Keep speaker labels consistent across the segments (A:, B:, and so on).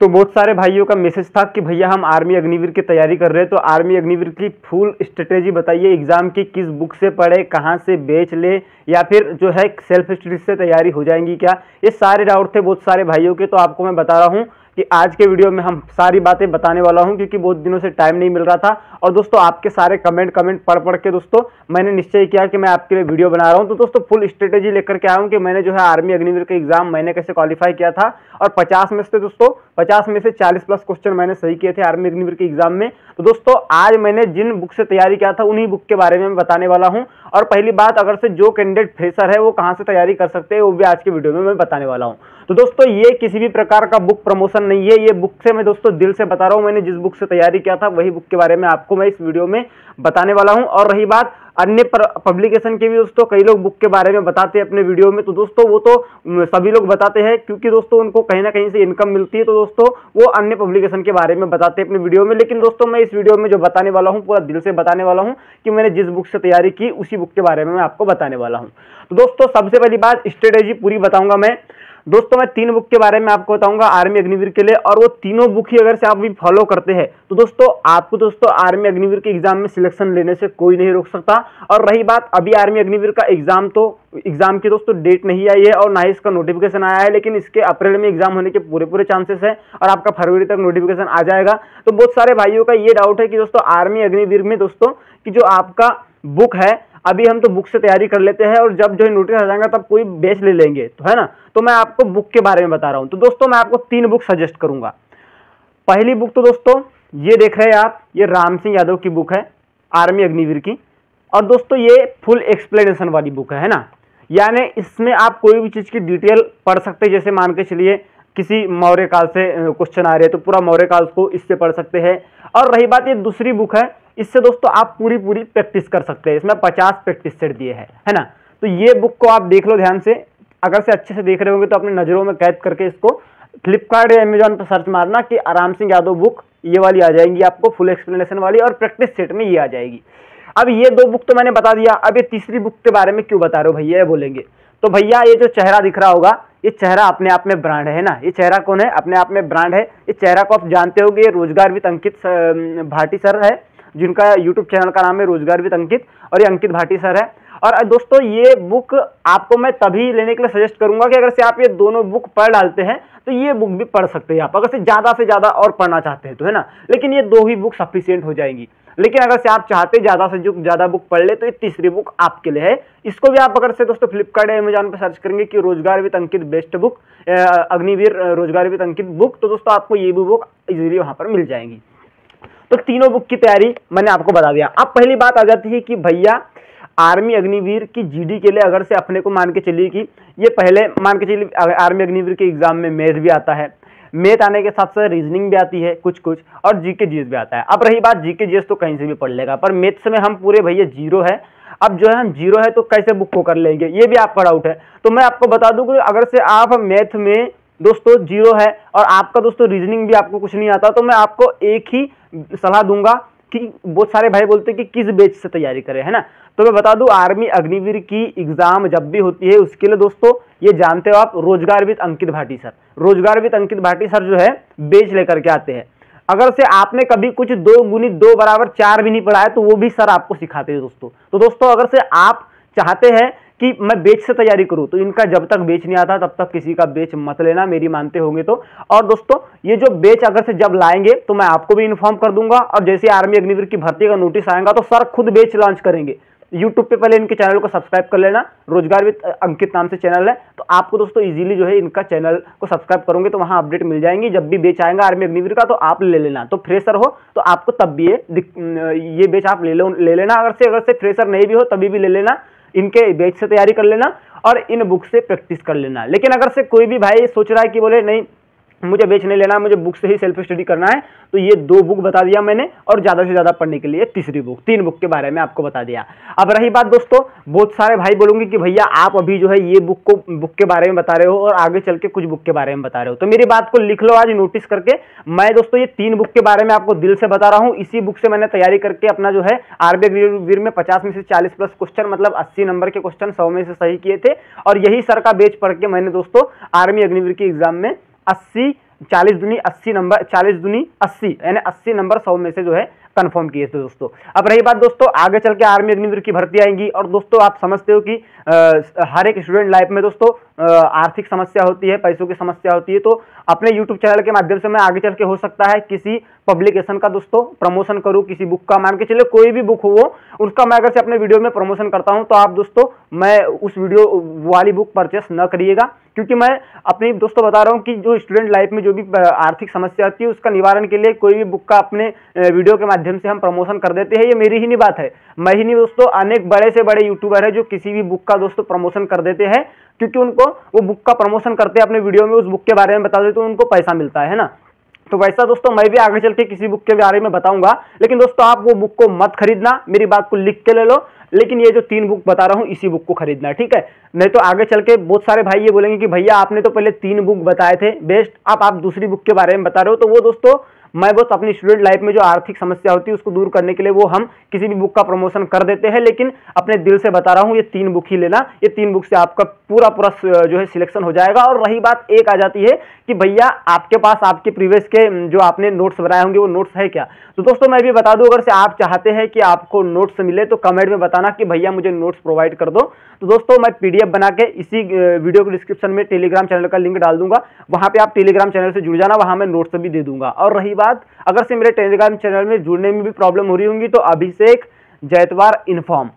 A: तो बहुत सारे भाइयों का मैसेज था कि भैया हम आर्मी अग्निवीर की तैयारी कर रहे हैं। तो आर्मी अग्निवीर की फुल स्ट्रेटेजी बताइए। एग्ज़ाम की किस बुक से पढ़े, कहाँ से बेच ले, या फिर जो है सेल्फ स्टडी से तैयारी हो जाएँगी क्या? ये सारे डाउट थे बहुत सारे भाइयों के तो आपको मैं बता रहा हूँ। कि आज के वीडियो में हम सारी बातें बताने वाला हूँ, क्योंकि बहुत दिनों से टाइम नहीं मिल रहा था। और दोस्तों, आपके सारे कमेंट कमेंट पढ़ पढ़ के दोस्तों, मैंने निश्चय किया कि मैं आपके लिए वीडियो बना रहा हूँ। तो दोस्तों फुल स्ट्रेटेजी लेकर के आया हूँ कि मैंने जो है आर्मी अग्निवीर का एग्ज़ाम मैंने कैसे क्वालिफाई किया था। और पचास में से दोस्तों, पचास में से चालीस प्लस क्वेश्चन मैंने सही किए थे आर्मी अग्निवीर के एग्ज़ाम में। तो दोस्तों, आज मैंने जिन बुक से तैयारी किया था, उन्हीं बुक के बारे में बताने वाला हूँ। और पहली बात, अगर से जो कैंडिडेट फ्रेशर है, वो कहाँ से तैयारी कर सकते हैं, वो भी आज के वीडियो में मैं बताने वाला हूँ। तो दोस्तों, ये किसी भी प्रकार का बुक प्रमोशन नहीं है ये बुक से मैं दोस्तों दिल से बता रहा हूँ, मैंने जिस बुक से तैयारी किया था, वही बुक के बारे में आपको मैं इस वीडियो में बताने वाला हूँ। और रही बात अन्य पब्लिकेशन के भी दोस्तों, कई लोग बुक के बारे में बताते हैं अपने वीडियो में तो दोस्तों वो तो सभी लोग बताते हैं, क्योंकि दोस्तों उनको कहीं ना कहीं से इनकम मिलती है तो दोस्तों वो अन्य पब्लिकेशन के बारे में बताते हैं अपने वीडियो में। लेकिन दोस्तों मैं इस वीडियो में जो बताने वाला हूँ, पूरा दिल से बताने वाला हूँ कि मैंने जिस बुक से तैयारी की, उसी बुक के बारे में मैं आपको बताने वाला हूँ। तो दोस्तों, सबसे पहली बात स्ट्रेटेजी पूरी बताऊँगा मैं। दोस्तों, मैं तीन बुक के बारे में आपको बताऊँगा आर्मी अग्निवीर के लिए, और वो तीनों बुक ही अगर से आप भी फॉलो करते हैं तो दोस्तों, आपको दोस्तों आर्मी अग्निवीर के एग्ज़ाम में सिलेक्शन लेने से कोई नहीं रोक सकता। और रही बात, अभी आर्मी अग्निवीर का एग्ज़ाम तो एग्ज़ाम की दोस्तों डेट नहीं आई है, और ना ही इसका नोटिफिकेशन आया है, लेकिन इसके अप्रैल में एग्ज़ाम होने के पूरे पूरे चांसेस है, और आपका फरवरी तक नोटिफिकेशन आ जाएगा। तो बहुत सारे भाइयों का ये डाउट है कि दोस्तों आर्मी अग्निवीर में दोस्तों, कि जो आपका बुक है अभी हम तो बुक से तैयारी कर लेते हैं और जब जो है नोटिस आ जाएगा तब कोई बेच ले लेंगे। तो है ना? तो मैं आपको बुक के बारे में बता रहा हूँ। तो दोस्तों मैं आपको तीन बुक सजेस्ट करूँगा। पहली बुक तो दोस्तों ये देख रहे हैं आप ये राम सिंह यादव की बुक है आर्मी अग्निवीर की। और दोस्तों ये फुल एक्सप्लेनेशन वाली बुक है, ना? यानी इसमें आप कोई भी चीज़ की डिटेल पढ़ सकते हैं। जैसे मान के चलिए किसी मौर्य काल से क्वेश्चन आ रहे हैं तो पूरा मौर्य काल को इससे पढ़ सकते हैं। और रही बात ये दूसरी बुक है इससे दोस्तों आप पूरी पूरी प्रैक्टिस कर सकते हैं। इसमें पचास प्रैक्टिस सेट दिए हैं, है ना? तो ये बुक को आप देख लो ध्यान से। अगर से अच्छे से देख रहे होंगे तो अपनी नज़रों में कैद करके इसको फ्लिपकार्ट या अमेजोन पर सर्च मारना कि आराम सिंह यादव बुक ये वाली आ जाएगी आपको फुल एक्सप्लेनेशन वाली और प्रैक्टिस सेट में ये आ जाएगी। अब ये दो बुक तो मैंने बता दिया। अब ये तीसरी बुक के बारे में क्यों बता रहे हो भैया, ये बोलेंगे। तो भैया, ये जो चेहरा दिख रहा होगा, ये चेहरा अपने आप में ब्रांड है ना? ये चेहरा कौन है? अपने आप में ब्रांड है। ये चेहरा को आप जानते हो ये रोज़गार विद अंकित भाटी सर है। जिनका यूट्यूब चैनल का नाम है रोज़गार विद अंकित और ये अंकित भाटी सर है। और दोस्तों, ये बुक आपको मैं तभी लेने के लिए सजेस्ट करूँगा कि अगर से आप ये दोनों बुक पढ़ डालते हैं तो ये बुक भी पढ़ सकते हैं आप, अगर से ज़्यादा से ज़्यादा और पढ़ना चाहते हैं तो है ना? लेकिन ये दो ही बुक सफिशियंट हो जाएँगी। लेकिन अगर से आप चाहते हैं ज़्यादा से जो, ज़्यादा बुक पढ़ ले तो ये तीसरी बुक आपके लिए है। इसको भी आप अगर से दोस्तों फ्लिपकार्ट या अमेजोन पर सर्च करेंगे कि Rozgar with Ankit best book Agniveer Rozgar with Ankit book तो दोस्तों आपको ये भी बुक इजीली वहाँ पर मिल जाएँगी। तो तीनों बुक की तैयारी मैंने आपको बता दिया। अब पहली बात आ जाती है कि भैया, आर्मी अग्निवीर की जीडी के लिए अगर से अपने को मान के चलिए कि ये पहले मान के चलिए आर्मी अग्निवीर के एग्ज़ाम में मैथ भी आता है, मैथ आने के साथ साथ रीजनिंग भी आती है कुछ कुछ और जीके जीएस भी आता है। अब रही बात जीके जीएस तो कहीं से भी पढ़ लेगा, पर मैथ्स में हम पूरे भैया ज़ीरो है। अब जो है हम ज़ीरो है तो कैसे बुक को कर लेंगे, ये भी आपका डाउट है। तो मैं आपको बता दूँ कि अगर से आप मैथ में दोस्तों ज़ीरो है, और आपका दोस्तों रीजनिंग भी आपको कुछ नहीं आता तो मैं आपको एक ही सलाह दूँगा कि बहुत सारे भाई बोलते हैं कि किस बेच से तैयारी करें, है ना? तो मैं बता दूँ, आर्मी अग्निवीर की एग्ज़ाम जब भी होती है, उसके लिए दोस्तों, ये जानते हो आप, Rozgar with Ankit Bhati sir. Rozgar with Ankit Bhati sir जो है, बेच लेकर के आते हैं। अगर से आपने कभी कुछ दो गुनी, दो बराबर चार भी नहीं पढ़ा है तो वो भी सर आपको सिखाते हैं दोस्तों। तो दोस्तों, अगर से आप चाहते हैं कि मैं बेच से तैयारी करूँ तो इनका जब तक बेच नहीं आता, तब तक किसी का बेच मत लेना, मेरी मानते होंगे तो। और दोस्तों, ये जो बेच अगर से जब लाएँगे तो मैं आपको भी इन्फॉर्म कर दूँगा। और जैसे आर्मी अग्निवीर की भर्ती का नोटिस आएगा तो सर खुद बेच लॉन्च करेंगे। यूट्यूब पे पहले इनके चैनल को सब्सक्राइब कर लेना। रोज़गार विद अंकित नाम से चैनल है। तो आपको दोस्तों इजीली जो है इनका चैनल को सब्सक्राइब करोगे तो वहाँ अपडेट मिल जाएँगी। जब भी बेच आएगा आर्मी अग्निवीर का तो आप ले लेना। तो फ्रेशर हो तो आपको तब भी ये ये बेच आप ले लो लेना। अगर से अगर से फ्रेशर नहीं भी हो, तभी भी ले लेना। इनके बेच से तैयारी कर लेना और इन बुक से प्रैक्टिस कर लेना। लेकिन अगर से कोई भी भाई सोच रहा है कि बोले, नहीं मुझे बेच नहीं लेना, मुझे बुक से ही सेल्फ स्टडी करना है। तो ये दो बुक बता दिया मैंने और ज़्यादा से ज़्यादा पढ़ने के लिए तीसरी बुक तीन बुक के बारे में आपको बता दिया। अब रही बात दोस्तों, बहुत सारे भाई बोलूँगे कि भैया आप अभी जो है ये बुक को बुक के बारे में बता रहे हो और आगे चल के कुछ बुक के बारे में बता रहे हो। तो मेरी बात को लिख लो आज नोटिस करके। मैं दोस्तों ये तीन बुक के बारे में आपको दिल से बता रहा हूँ। इसी बुक से मैंने तैयारी करके अपना जो है आरबीआई में पचास में से चालीस प्लस क्वेश्चन मतलब अस्सी नंबर के क्वेश्चन सौ में से सही किए थे। और यही सर का बेच पढ़ के मैंने दोस्तों आर्मी अग्निवीर की एग्ज़ाम में अस्सी, चालीस दुनी अस्सी नंबर, चालीस दुनी अस्सी, यानी अस्सी नंबर सौ में से जो है कंफर्म किए थे दोस्तों। अब रही बात दोस्तों आगे चल के आर्मी अग्निवीर की भर्ती आएँगी। और दोस्तों आप समझते हो कि आ, हर एक स्टूडेंट लाइफ में दोस्तों आर्थिक समस्या होती है पैसों की समस्या होती है तो अपने यूट्यूब चैनल के माध्यम से मैं आगे चल के हो सकता है किसी पब्लिकेशन का दोस्तों प्रमोशन करूँ किसी बुक का मान के चले कोई भी बुक हो वो उसका मैं अगर से अपने वीडियो में प्रमोशन करता हूँ तो आप दोस्तों मैं उस वीडियो वाली बुक परचेस न करिएगा। क्योंकि मैं अपने दोस्तों बता रहा हूँ कि जो स्टूडेंट लाइफ में जो भी आर्थिक समस्या आती है उसका निवारण के लिए कोई भी बुक का अपने वीडियो के माध्यम से हम प्रमोशन कर देते हैं, ये मेरी ही नहीं बात है। मैं ही नहीं दोस्तों, अनेक बड़े से बड़े यूट्यूबर है जो किसी भी बुक का दोस्तों प्रमोशन कर देते हैं, क्योंकि उनको वो बुक का प्रमोशन करते हैं, अपने वीडियो में उस बुक के बारे में बता देते तो उनको पैसा मिलता है ना? तो वैसा दोस्तों, मैं भी आगे चल के किसी बुक के बारे में बताऊँगा, लेकिन दोस्तों, आप वो बुक को मत खरीदना, मेरी बात को लिख के ले लो, लेकिन ये जो तीन बुक बता रहा हूँ, इसी बुक को खरीदना, ठीक है? नहीं तो आगे चल के बहुत सारे भाई ये बोलेंगे कि, भैया, आपने तो पहले तीन बुक बताए थे, बेस्ट, आप आप दूसरी बुक के बारे में बता रहे हो। तो वो दोस्तों मैं बस अपनी स्टूडेंट लाइफ में जो आर्थिक समस्या होती है, उसको दूर करने के लिए वो हम किसी भी बुक का प्रमोशन कर देते हैं। लेकिन अपने दिल से बता रहा हूँ, ये तीन बुक ही लेना, ये तीन बुक से आपका पूरा पूरा जो है सिलेक्शन हो जाएगा। और रही बात एक आ जाती है कि भैया, आपके पास, आपके प्रीवियस के जो आपने नोट्स बनाए होंगे, वो नोट्स है क्या? तो दोस्तों, मैं भी बता दूँ, अगर से आप चाहते हैं कि आपको नोट्स मिले तो कमेंट में बताना कि भैया, मुझे नोट्स प्रोवाइड कर दो। तो दोस्तों, मैं पीडीएफ बना के इसी वीडियो के डिस्क्रिप्शन में टेलीग्राम चैनल का लिंक डाल दूँगा। वहाँ पे आप टेलीग्राम चैनल से जुड़ जाना, वहाँ मैं नोट्स भी दे दूँगा। और रही बात, अगर से मेरे टेलीग्राम चैनल में जुड़ने में भी प्रॉब्लम हो रही होंगी तो अभिषेक जैतवार इन्फॉर्म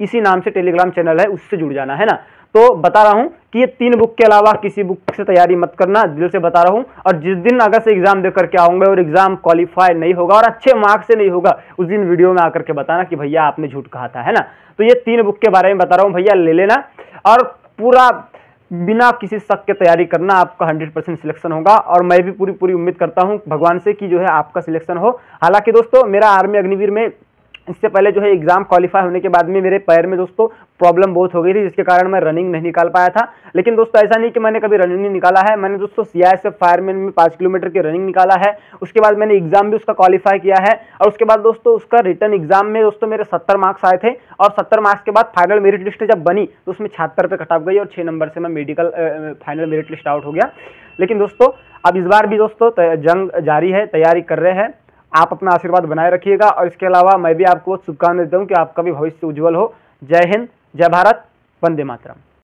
A: इसी नाम से टेलीग्राम चैनल है, उससे जुड़ जाना, है ना? तो बता रहा हूँ कि ये तीन बुक के अलावा किसी बुक से तैयारी मत करना, दिल से बता रहा हूँ। और जिस दिन अगर से एग्ज़ाम दे करके आऊँगा और एग्ज़ाम क्वालिफाई नहीं होगा और अच्छे मार्क्स से नहीं होगा, उस दिन वीडियो में आकर के बताना कि भैया आपने झूठ कहा था, है ना? तो ये तीन बुक के बारे में बता रहा हूँ, भैया ले लेना। और पूरा बिना किसी शक के तैयारी करना आपका 100 परसेंट सिलेक्शन होगा। और मैं भी पूरी पूरी उम्मीद करता हूँ भगवान से कि जो है आपका सिलेक्शन हो। हालाँकि दोस्तों, मेरा आर्मी अग्निवीर में इससे पहले जो है एग्ज़ाम क्वालिफाई होने के बाद में मेरे पैर में दोस्तों प्रॉब्लम बहुत हो गई थी, जिसके कारण मैं रनिंग नहीं निकाल पाया था। लेकिन दोस्तों ऐसा नहीं कि मैंने कभी रनिंग नहीं निकाला है। मैंने दोस्तों सी आई फायरमैन में पाँच किलोमीटर की रनिंग निकाला है। उसके बाद मैंने एग्ज़ाम भी उसका क्वालिफाई किया है। और उसके बाद दोस्तों उसका रिटर्न एग्ज़ाम में दोस्तों मेरे सत्तर मार्क्स आए थे। और सत्तर मार्क्स के बाद फाइनल मेरिट लिस्ट जब बनी तो उसमें छहत्तर पे कटाप गई और छः नंबर से मैं medical final merit list out हो गया। लेकिन दोस्तों, अब इस बार भी दोस्तों जंग जारी है, तैयारी कर रहे हैं। आप अपना आशीर्वाद बनाए रखिएगा। और इसके अलावा मैं भी आपको शुभकामनाएँ देता हूँ कि आपका भी भविष्य उज्ज्वल हो। जय हिंद, जय भारत, वंदे मातरम।